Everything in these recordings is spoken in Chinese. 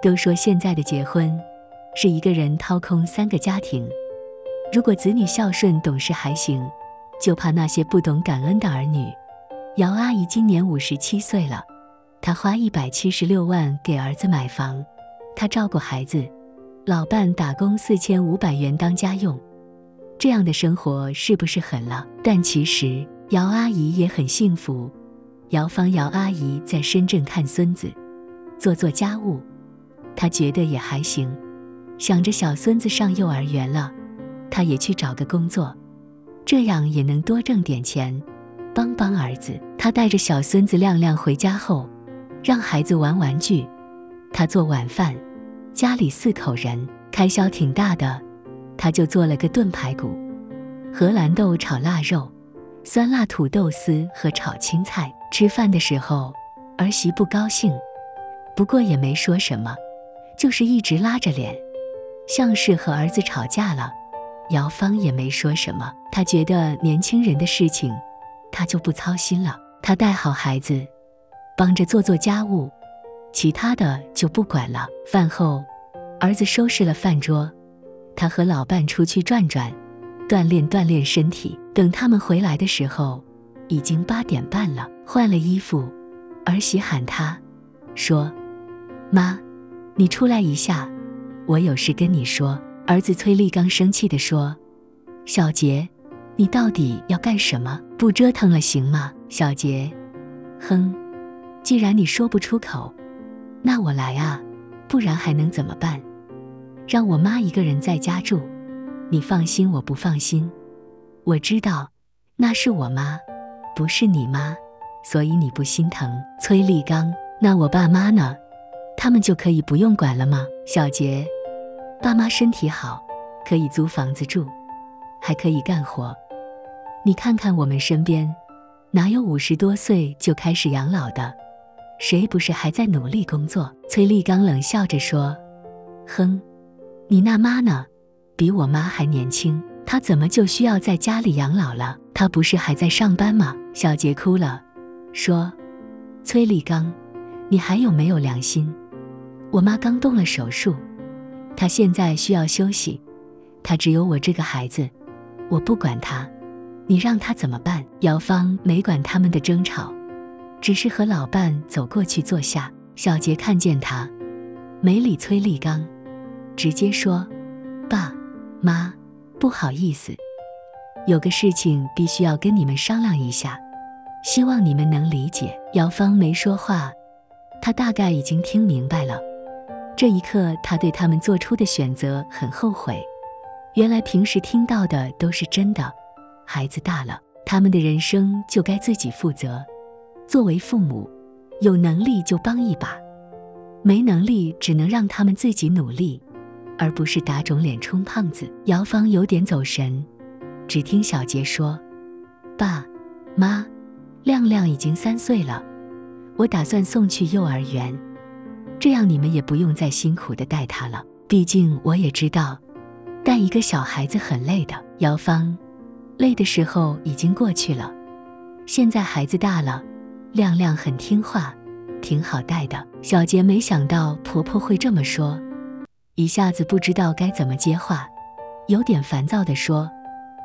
都说现在的结婚是一个人掏空三个家庭，如果子女孝顺懂事还行，就怕那些不懂感恩的儿女。姚阿姨今年五十七岁了，她花一百七十六万给儿子买房，她照顾孩子，老伴打工四千五百元当家用，这样的生活是不是狠了？但其实姚阿姨也很幸福。姚芳姚阿姨在深圳看孙子，做做家务，她觉得也还行。想着小孙子上幼儿园了，她也去找个工作，这样也能多挣点钱，帮帮儿子。她带着小孙子亮亮回家后，让孩子玩玩具，她做晚饭。家里四口人，开销挺大的，她就做了个炖排骨、荷兰豆炒腊肉、酸辣土豆丝和炒青菜。吃饭的时候，儿媳不高兴，不过也没说什么，就是一直拉着脸，像是和儿子吵架了。姚芳也没说什么，她觉得年轻人的事情，她就不操心了。她带好孩子，帮着做做家务，其他的就不管了。饭后，儿子收拾了饭桌，他和老伴出去转转，锻炼锻炼身体。等他们回来的时候。已经八点半了，换了衣服，儿媳喊他，说：“妈，你出来一下，我有事跟你说。”儿子崔立刚生气地说：“小杰，你到底要干什么？不折腾了行吗？”小杰，哼，既然你说不出口，那我来啊，不然还能怎么办？让我妈一个人在家住，你放心，我不放心。我知道，那是我妈。不是你妈，所以你不心疼。崔立刚，那我爸妈呢？他们就可以不用管了吗？小杰，爸妈身体好，可以租房子住，还可以干活。你看看我们身边，哪有五十多岁就开始养老的？谁不是还在努力工作？崔立刚冷笑着说：“哼，你那妈呢？比我妈还年轻，她怎么就需要在家里养老了？她不是还在上班吗？”小杰哭了，说：“崔立刚，你还有没有良心？我妈刚动了手术，她现在需要休息，她只有我这个孩子，我不管她，你让她怎么办？”姚芳没管他们的争吵，只是和老伴走过去坐下。小杰看见他，没理崔立刚，直接说：“爸妈，不好意思，有个事情必须要跟你们商量一下。”希望你们能理解。姚芳没说话，他大概已经听明白了。这一刻，他对他们做出的选择很后悔。原来平时听到的都是真的。孩子大了，他们的人生就该自己负责。作为父母，有能力就帮一把，没能力只能让他们自己努力，而不是打肿脸充胖子。姚芳有点走神，只听小杰说：“爸妈。”亮亮已经三岁了，我打算送去幼儿园，这样你们也不用再辛苦的带他了。毕竟我也知道，带一个小孩子很累的。姚芳，累的时候已经过去了，现在孩子大了，亮亮很听话，挺好带的。小杰没想到婆婆会这么说，一下子不知道该怎么接话，有点烦躁的说：“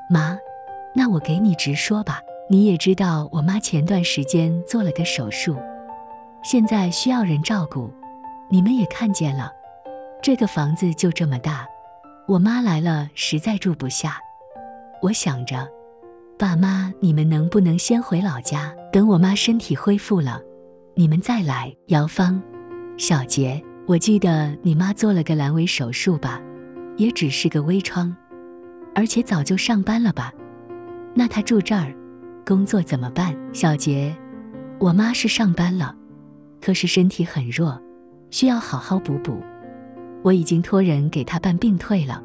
妈，那我给你直说吧。”你也知道，我妈前段时间做了个手术，现在需要人照顾。你们也看见了，这个房子就这么大，我妈来了实在住不下。我想着，爸妈，你们能不能先回老家，等我妈身体恢复了，你们再来。姚芳，小杰，我记得你妈做了个阑尾手术吧，也只是个微创，而且早就上班了吧？那她住这儿。工作怎么办？小杰，我妈是上班了，可是身体很弱，需要好好补补。我已经托人给他办病退了。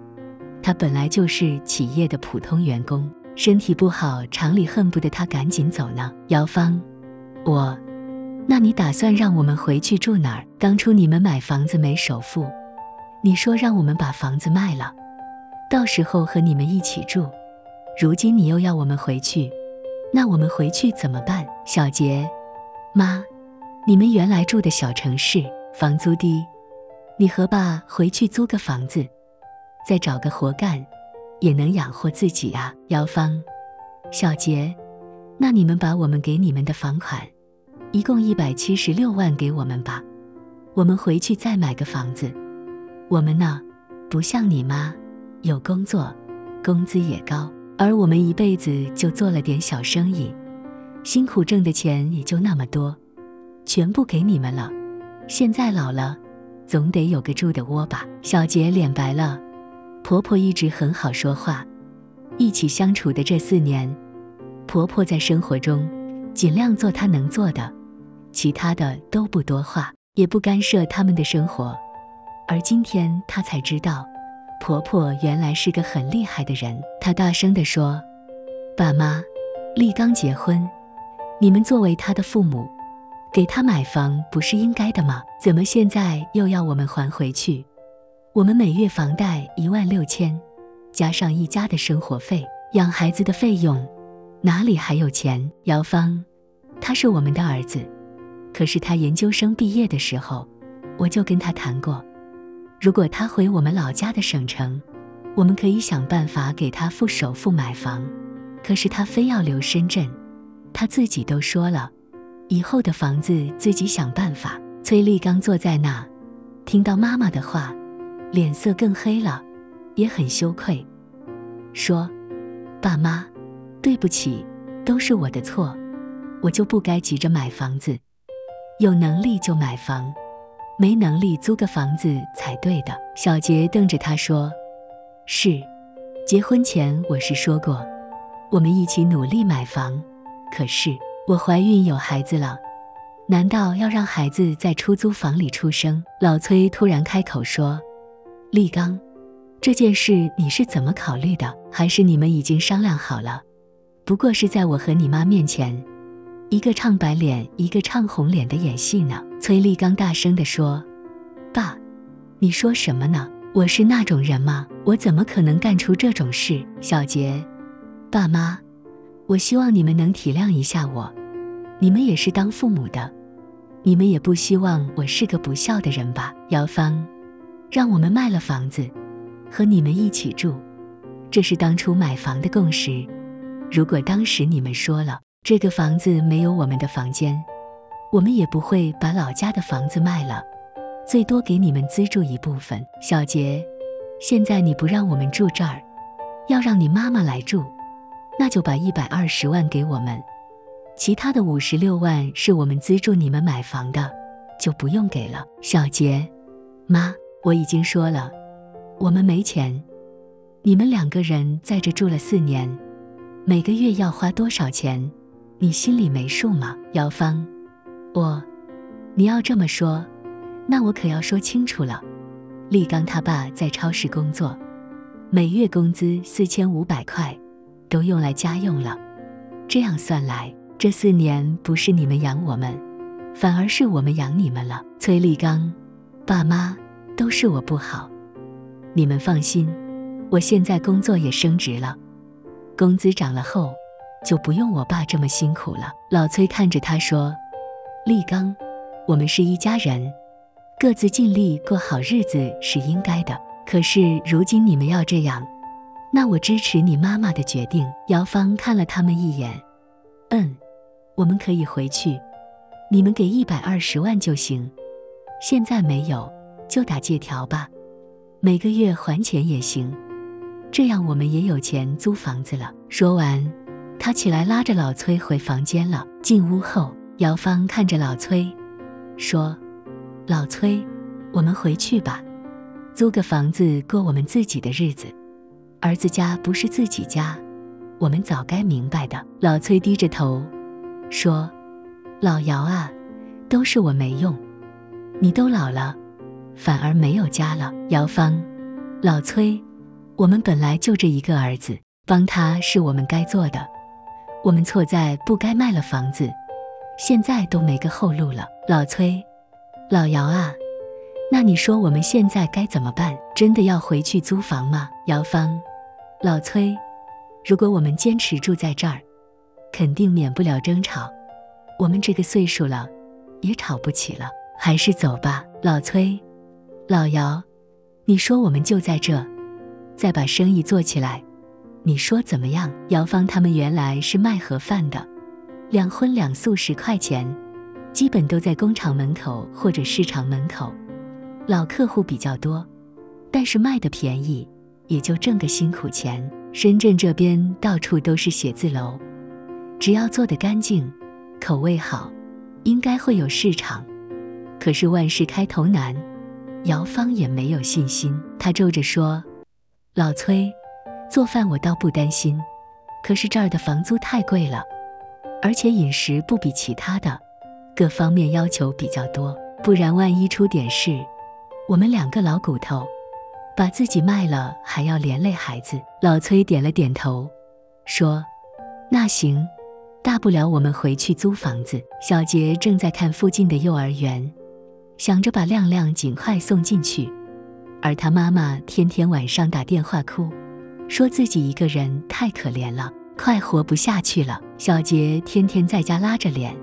他本来就是企业的普通员工，身体不好，厂里恨不得他赶紧走呢。姚芳，我，那你打算让我们回去住哪儿？当初你们买房子没首付，你说让我们把房子卖了，到时候和你们一起住。如今你又要我们回去。那我们回去怎么办？小杰，妈，你们原来住的小城市房租低，你和爸回去租个房子，再找个活干，也能养活自己啊。姚芳，小杰，那你们把我们给你们的房款，一共一百七十六万给我们吧，我们回去再买个房子。我们呢，不像你妈，有工作，工资也高，而我们一辈子就做了点小生意，辛苦挣的钱也就那么多，全部给你们了。现在老了。总得有个住的窝吧。小杰脸白了，婆婆一直很好说话，一起相处的这四年，婆婆在生活中尽量做她能做的，其他的都不多话，也不干涉他们的生活。而今天她才知道，婆婆原来是个很厉害的人。她大声地说：“爸妈，立刚结婚，你们作为他的父母。”给他买房不是应该的吗？怎么现在又要我们还回去？我们每月房贷一万六千，加上一家的生活费、养孩子的费用，哪里还有钱？姚芳，他是我们的儿子，可是他研究生毕业的时候，我就跟他谈过，如果他回我们老家的省城，我们可以想办法给他付首付买房，可是他非要留深圳，他自己都说了。以后的房子自己想办法。崔丽刚坐在那，听到妈妈的话，脸色更黑了，也很羞愧，说：“爸妈，对不起，都是我的错，我就不该急着买房子，有能力就买房，没能力租个房子才对的。”小杰瞪着他说：“是，结婚前我是说过，我们一起努力买房，可是……”我怀孕有孩子了，难道要让孩子在出租房里出生？老崔突然开口说：“立刚，这件事你是怎么考虑的？还是你们已经商量好了？不过是在我和你妈面前，一个唱白脸，一个唱红脸的演戏呢。”崔立刚大声地说：“爸，你说什么呢？我是那种人吗？我怎么可能干出这种事？”小杰，爸妈，我希望你们能体谅一下我。你们也是当父母的，你们也不希望我是个不孝的人吧？姚芳，让我们卖了房子，和你们一起住，这是当初买房的共识。如果当时你们说了这个房子没有我们的房间，我们也不会把老家的房子卖了，最多给你们资助一部分。小杰，现在你不让我们住这儿，要让你妈妈来住，那就把一百二十万给我们。其他的五十六万是我们资助你们买房的，就不用给了。小杰，妈，我已经说了，我们没钱。你们两个人在这住了四年，每个月要花多少钱，你心里没数吗？姚芳，我，你要这么说，那我可要说清楚了。立刚他爸在超市工作，每月工资四千五百块，都用来家用了，这样算来。这四年不是你们养我们，反而是我们养你们了。崔立刚，爸妈都是我不好，你们放心，我现在工作也升职了，工资涨了后，就不用我爸这么辛苦了。老崔看着他说：“立刚，我们是一家人，各自尽力过好日子是应该的。可是如今你们要这样，那我支持你妈妈的决定。”姚芳看了他们一眼，嗯。我们可以回去，你们给一百二十万就行。现在没有，就打借条吧，每个月还钱也行。这样我们也有钱租房子了。说完，他起来拉着老崔回房间了。进屋后，姚芳看着老崔，说：“老崔，我们回去吧，租个房子过我们自己的日子。儿子家不是自己家，我们早该明白的。”老崔低着头。说：“老姚啊，都是我没用，你都老了，反而没有家了。”姚芳，老崔，我们本来就这一个儿子，帮他是我们该做的，我们错在不该卖了房子，现在都没个后路了。老崔，老姚啊，那你说我们现在该怎么办？真的要回去租房吗？姚芳，老崔，如果我们坚持住在这儿。肯定免不了争吵，我们这个岁数了，也吵不起了，还是走吧。老崔，老姚，你说我们就在这，再把生意做起来，你说怎么样？”姚芳他们原来是卖盒饭的，两荤两素十块钱，基本都在工厂门口或者市场门口，老客户比较多，但是卖的便宜，也就挣个辛苦钱。深圳这边到处都是写字楼，只要做得干净，口味好，应该会有市场。可是万事开头难。姚芳也没有信心，她皱着说：“老崔，做饭我倒不担心，可是这儿的房租太贵了，而且饮食不比其他的，各方面要求比较多，不然万一出点事，我们两个老骨头，把自己卖了还要连累孩子。”老崔点了点头，说：“那行，大不了我们回去租房子。”小杰正在看附近的幼儿园。想着把亮亮尽快送进去，而他妈妈天天晚上打电话哭，说自己一个人太可怜了，快活不下去了。小杰天天在家拉着脸，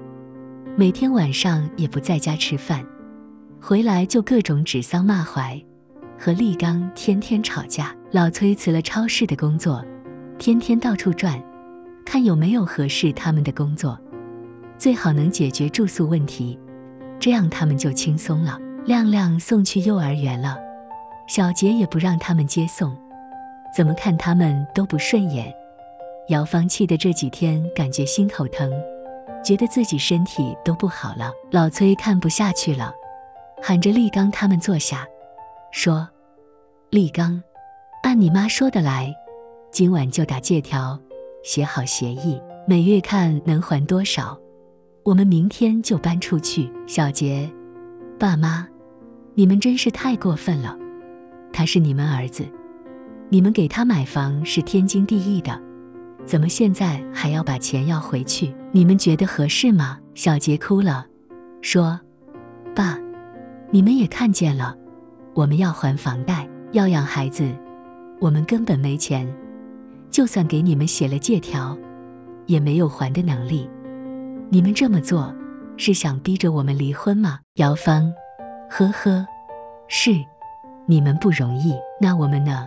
每天晚上也不在家吃饭，回来就各种指桑骂槐，和立刚天天吵架。老崔辞了超市的工作，天天到处转，看有没有合适他们的工作，最好能解决住宿问题。这样他们就轻松了。亮亮送去幼儿园了，小杰也不让他们接送，怎么看他们都不顺眼。姚芳气的这几天感觉心口疼，觉得自己身体都不好了。老崔看不下去了，喊着立刚他们坐下，说：“立刚，按你妈说的来，今晚就打借条，写好协议，每月看能还多少。”我们明天就搬出去。小杰，爸妈，你们真是太过分了。他是你们儿子，你们给他买房是天经地义的，怎么现在还要把钱要回去？你们觉得合适吗？小杰哭了，说：“爸，你们也看见了，我们要还房贷，要养孩子，我们根本没钱，就算给你们写了借条，也没有还的能力。”你们这么做是想逼着我们离婚吗？姚芳，呵呵，是，你们不容易。那我们呢？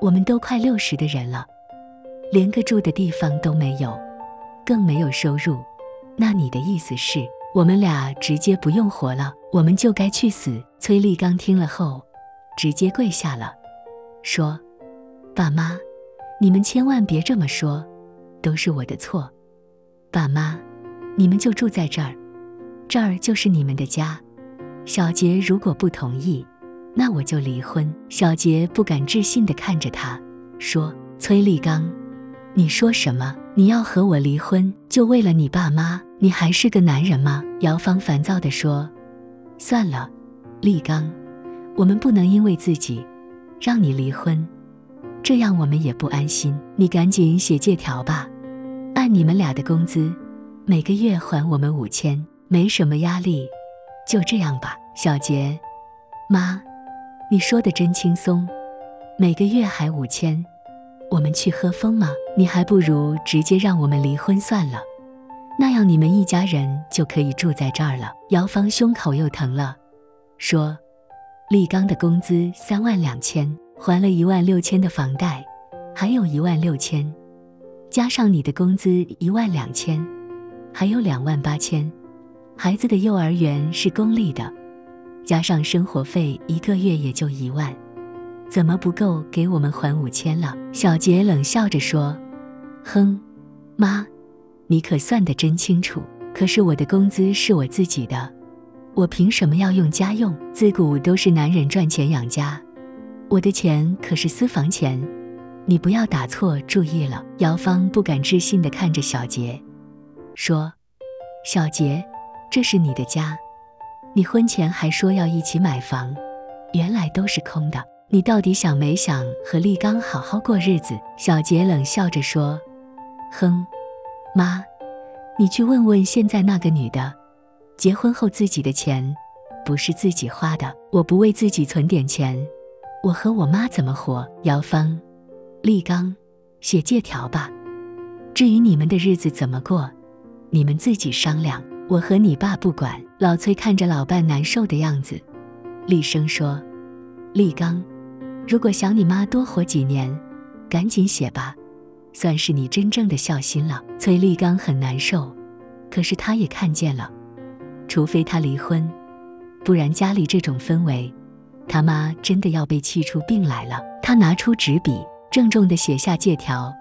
我们都快六十的人了，连个住的地方都没有，更没有收入。那你的意思是，我们俩直接不用活了，我们就该去死？崔立刚听了后，直接跪下了，说：“爸妈，你们千万别这么说，都是我的错，爸妈。”你们就住在这儿，这儿就是你们的家。小杰如果不同意，那我就离婚。小杰不敢置信地看着他，说：“崔立刚，你说什么？你要和我离婚，就为了你爸妈？你还是个男人吗？”姚芳烦躁地说：“算了，立刚，我们不能因为自己让你离婚，这样我们也不安心。你赶紧写借条吧，按你们俩的工资。”每个月还我们五千，没什么压力，就这样吧。小杰，妈，你说的真轻松，每个月还五千，我们去喝风吗？你还不如直接让我们离婚算了，那样你们一家人就可以住在这儿了。姚芳胸口又疼了，说：“立刚的工资三万两千，还了一万六千的房贷，还有一万六千，加上你的工资一万两千。”还有两万八千，孩子的幼儿园是公立的，加上生活费，一个月也就一万，怎么不够给我们还五千了？小杰冷笑着说：“哼，妈，你可算得真清楚。可是我的工资是我自己的，我凭什么要用家用？自古都是男人赚钱养家，我的钱可是私房钱，你不要打错主意了。”姚芳不敢置信地看着小杰。说：“小杰，这是你的家，你婚前还说要一起买房，原来都是空的。你到底想没想和立刚好好过日子？”小杰冷笑着说：“哼，妈，你去问问现在那个女的，结婚后自己的钱不是自己花的，我不为自己存点钱，我和我妈怎么活？”姚芳，立刚，写借条吧。至于你们的日子怎么过？你们自己商量，我和你爸不管。老崔看着老伴难受的样子，厉声说：“立刚，如果想你妈多活几年，赶紧写吧，算是你真正的孝心了。崔立刚很难受，可是他也看见了，除非他离婚，不然家里这种氛围，他妈真的要被气出病来了。他拿出纸笔，郑重地写下借条，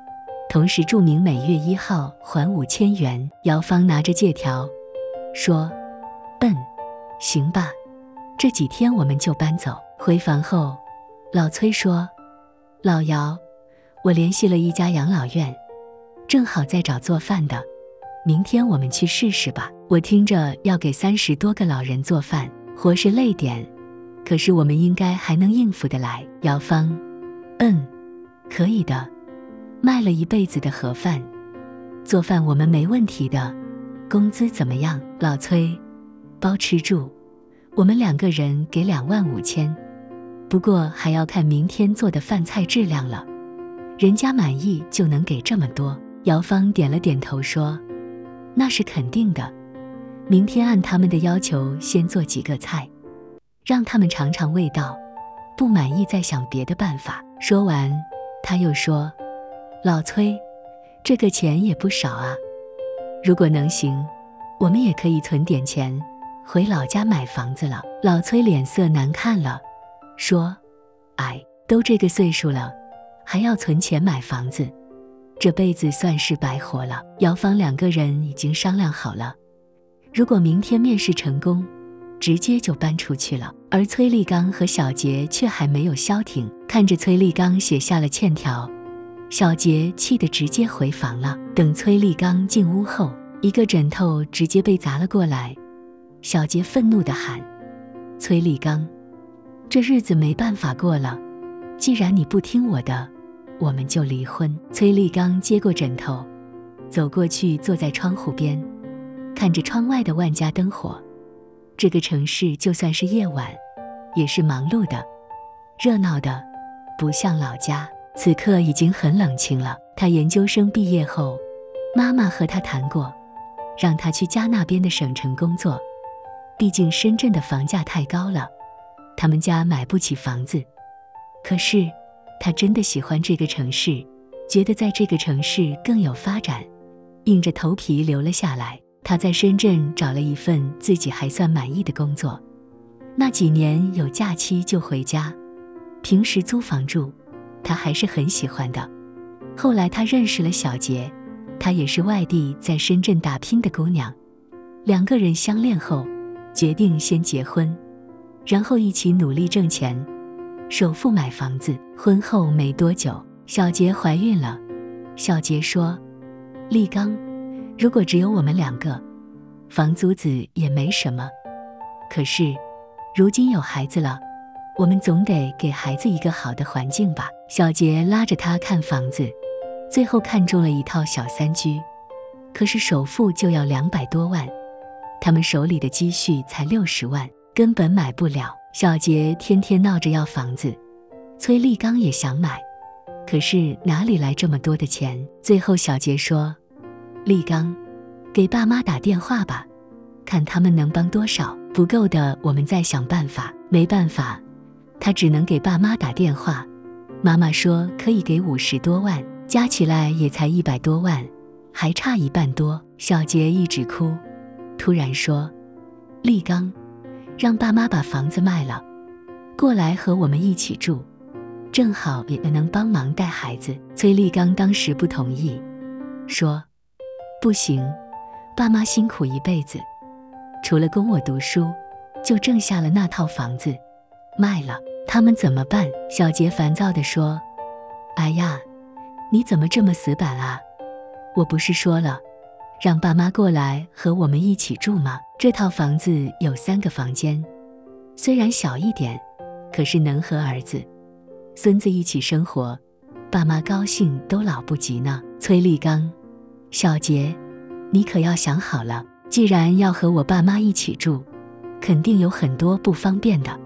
同时注明每月一号还五千元。姚芳拿着借条，说：“笨，行吧，这几天我们就搬走。”回房后，老崔说：“老姚，我联系了一家养老院，正好在找做饭的，明天我们去试试吧。”我听着要给三十多个老人做饭，活是累点，可是我们应该还能应付得来。姚芳，嗯，可以的，卖了一辈子的盒饭，做饭我们没问题的。工资怎么样？老崔，包吃住，我们两个人给两万五千。不过还要看明天做的饭菜质量了，人家满意就能给这么多。姚芳点了点头说：“那是肯定的，明天按他们的要求先做几个菜，让他们尝尝味道，不满意再想别的办法。”说完，他又说：“老崔，这个钱也不少啊，如果能行，我们也可以存点钱回老家买房子了。”老崔脸色难看了。说：“哎，都这个岁数了，还要存钱买房子，这辈子算是白活了。”姚芳两个人已经商量好了，如果明天面试成功，直接就搬出去了。而崔立刚和小杰却还没有消停，看着崔立刚写下了欠条，小杰气得直接回房了。等崔立刚进屋后，一个枕头直接被砸了过来，小杰愤怒地喊：“崔立刚！”这日子没办法过了，既然你不听我的，我们就离婚。崔立刚接过枕头，走过去坐在窗户边，看着窗外的万家灯火。这个城市就算是夜晚，也是忙碌的、热闹的，不像老家。此刻已经很冷清了。他研究生毕业后，妈妈和他谈过，让他去家那边的省城工作，毕竟深圳的房价太高了。他们家买不起房子，可是他真的喜欢这个城市，觉得在这个城市更有发展，硬着头皮留了下来。他在深圳找了一份自己还算满意的工作，那几年有假期就回家，平时租房住，他还是很喜欢的。后来他认识了小杰，她也是外地在深圳打拼的姑娘，两个人相恋后，决定先结婚。然后一起努力挣钱，首付买房子。婚后没多久，小杰怀孕了。小杰说：“立刚，如果只有我们两个，房租子也没什么。可是，如今有孩子了，我们总得给孩子一个好的环境吧。”小杰拉着他看房子，最后看中了一套小三居，可是首付就要两百多万，他们手里的积蓄才六十万。根本买不了。小杰天天闹着要房子，崔立刚也想买，可是哪里来这么多的钱？最后小杰说：“立刚，给爸妈打电话吧，看他们能帮多少。不够的，我们再想办法。”没办法，他只能给爸妈打电话。妈妈说可以给五十多万，加起来也才一百多万，还差一半多。小杰一直哭，突然说：“立刚。”让爸妈把房子卖了，过来和我们一起住，正好也能帮忙带孩子。崔立刚当时不同意，说：“不行，爸妈辛苦一辈子，除了供我读书，就挣下了那套房子，卖了他们怎么办？”小杰烦躁地说：“哎呀，你怎么这么死板啊？我不是说了。”让爸妈过来和我们一起住吗？这套房子有三个房间，虽然小一点，可是能和儿子、孙子一起生活，爸妈高兴都老不及呢。崔立刚，小杰，你可要想好了，既然要和我爸妈一起住，肯定有很多不方便的，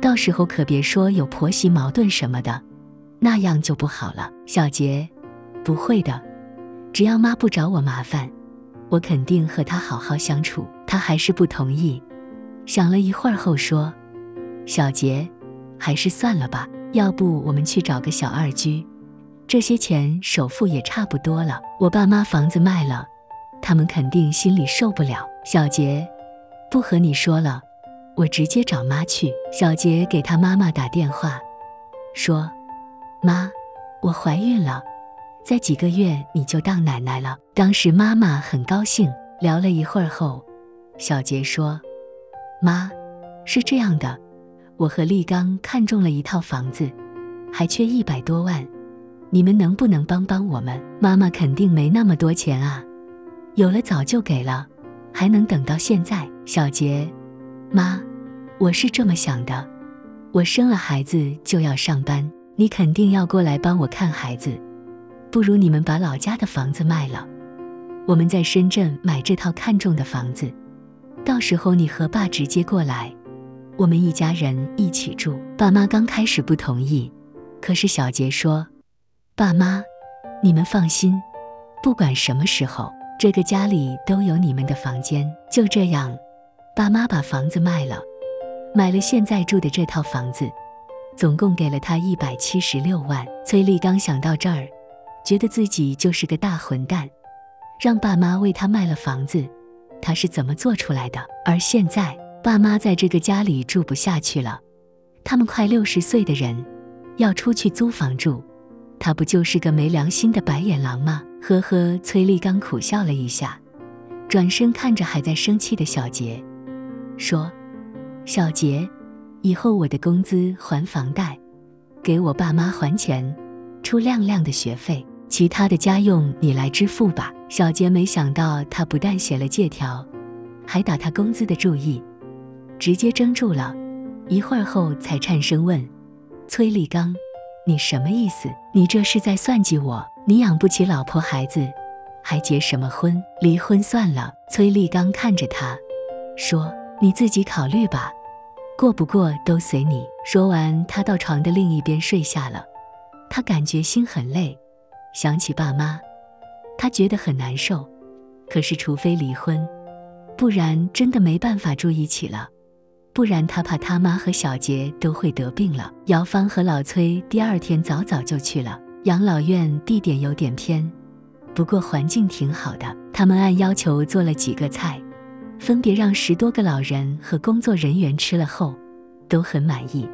到时候可别说有婆媳矛盾什么的，那样就不好了。小杰，不会的，只要妈不找我麻烦。我肯定和她好好相处，他还是不同意。想了一会儿后说：“小杰，还是算了吧。要不我们去找个小二居，这些钱首付也差不多了。我爸妈房子卖了，他们肯定心里受不了。小杰，不和你说了，我直接找妈去。小杰给他妈妈打电话，说：“妈，我怀孕了，再几个月你就当奶奶了。”当时妈妈很高兴。聊了一会儿后，小杰说：“妈，是这样的。”我和立刚看中了一套房子，还缺一百多万，你们能不能帮帮我们？妈妈肯定没那么多钱啊，有了早就给了，还能等到现在？小杰，妈，我是这么想的，我生了孩子就要上班，你肯定要过来帮我看孩子，不如你们把老家的房子卖了，我们在深圳买这套看中的房子，到时候你和爸直接过来。我们一家人一起住，爸妈刚开始不同意，可是小杰说：“爸妈，你们放心，不管什么时候，这个家里都有你们的房间。”就这样，爸妈把房子卖了，买了现在住的这套房子，总共给了他一百七十六万。崔立刚想到这儿，觉得自己就是个大混蛋，让爸妈为他卖了房子，他是怎么做出来的？而现在。爸妈在这个家里住不下去了，他们快六十岁的人，要出去租房住，他不就是个没良心的白眼狼吗？呵呵，崔立刚苦笑了一下，转身看着还在生气的小杰，说：“小杰，以后我的工资还房贷，给我爸妈还钱，出亮亮的学费，其他的家用你来支付吧。”小杰没想到他不但写了借条，还打他工资的注意。直接怔住了，一会儿后才颤声问：“崔立刚，你什么意思？你这是在算计我？你养不起老婆孩子，还结什么婚？离婚算了。”崔立刚看着他，说：“你自己考虑吧，过不过都随你。”说完，他到床的另一边睡下了。他感觉心很累，想起爸妈，他觉得很难受。可是，除非离婚，不然真的没办法住一起了。不然他怕他妈和小杰都会得病了。姚芳和老崔第二天早早就去了养老院，地点有点偏，不过环境挺好的。他们按要求做了几个菜，分别让十多个老人和工作人员吃了后，都很满意。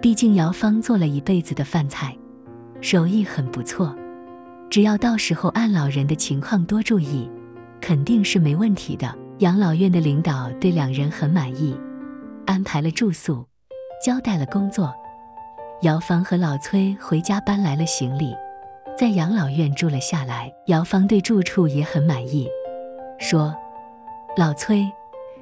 毕竟姚芳做了一辈子的饭菜，手艺很不错，只要到时候按老人的情况多注意，肯定是没问题的。养老院的领导对两人很满意。安排了住宿，交代了工作。姚芳和老崔回家搬来了行李，在养老院住了下来。姚芳对住处也很满意，说：“老崔，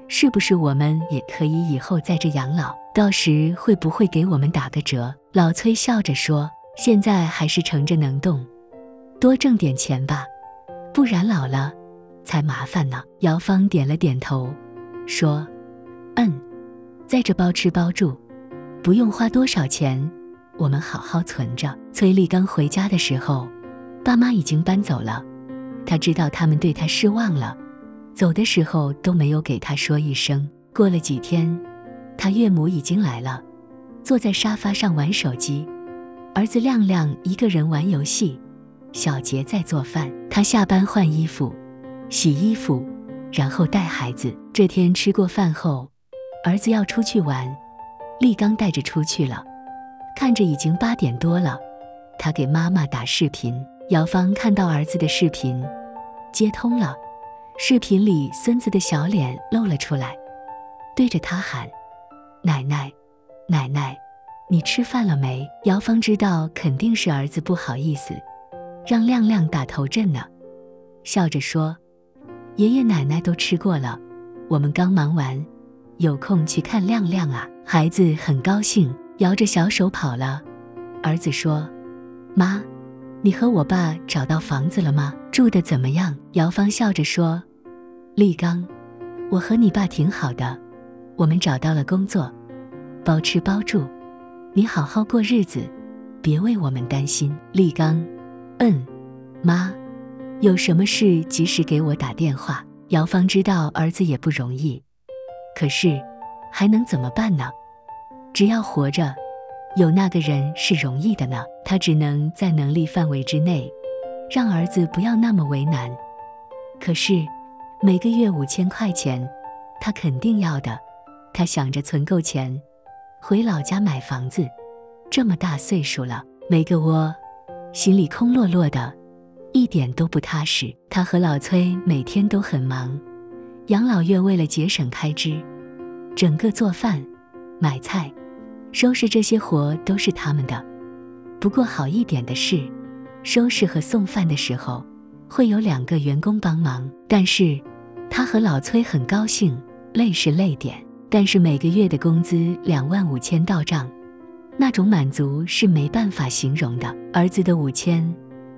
是不是我们也可以以后在这养老？到时会不会给我们打个折？”老崔笑着说：“现在还是乘着能动，多挣点钱吧，不然老了才麻烦呢。”姚芳点了点头，说：“嗯。”在这包吃包住，不用花多少钱，我们好好存着。崔丽刚回家的时候，爸妈已经搬走了，他知道他们对他失望了，走的时候都没有给他说一声。过了几天，他岳母已经来了，坐在沙发上玩手机，儿子亮亮一个人玩游戏，小杰在做饭。他下班换衣服、洗衣服，然后带孩子。这天吃过饭后。儿子要出去玩，立刚带着出去了。看着已经八点多了，他给妈妈打视频。姚芳看到儿子的视频，接通了。视频里孙子的小脸露了出来，对着他喊：“奶奶，奶奶，你吃饭了没？”姚芳知道肯定是儿子不好意思，让亮亮打头阵呢，笑着说：“爷爷奶奶都吃过了，我们刚忙完。”有空去看亮亮啊！孩子很高兴，摇着小手跑了。儿子说：“妈，你和我爸找到房子了吗？住的怎么样？”姚芳笑着说：“立刚，我和你爸挺好的，我们找到了工作，包吃包住，你好好过日子，别为我们担心。”立刚，嗯，妈，有什么事及时给我打电话。姚芳知道儿子也不容易。可是，还能怎么办呢？只要活着，有那个人是容易的呢？他只能在能力范围之内，让儿子不要那么为难。可是每个月五千块钱，他肯定要的。他想着存够钱，回老家买房子。这么大岁数了，没个窝，心里空落落的，一点都不踏实。他和老崔每天都很忙，养老院为了节省开支，整个做饭、买菜、收拾这些活都是他们的。不过好一点的是，收拾和送饭的时候会有两个员工帮忙。但是他和老崔很高兴，累是累点，但是每个月的工资两万五千到账。那种满足是没办法形容的。儿子的五千，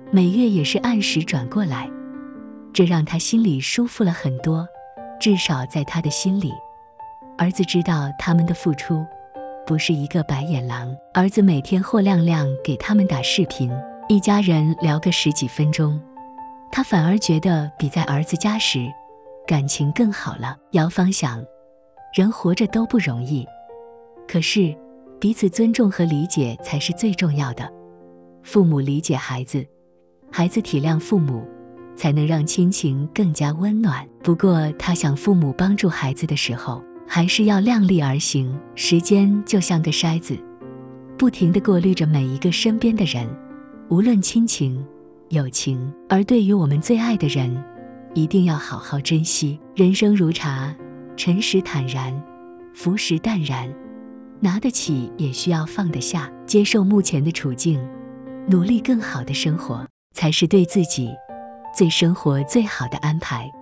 每月也是按时转过来，这让他心里舒服了很多。至少在他的心里，儿子知道他们的付出不是一个白眼狼。儿子每天霍亮亮给他们打视频，一家人聊个十几分钟，他反而觉得比在儿子家时感情更好了。姚芳想，人活着都不容易，可是。彼此尊重和理解才是最重要的。父母理解孩子，孩子体谅父母，才能让亲情更加温暖。不过，他想父母帮助孩子的时候，还是要量力而行。时间就像个筛子，不停地过滤着每一个身边的人，无论亲情、友情。而对于我们最爱的人，一定要好好珍惜。人生如茶，沉时坦然，浮时淡然。拿得起也需要放得下，接受目前的处境，努力更好的生活，才是对自己最生活最好的安排。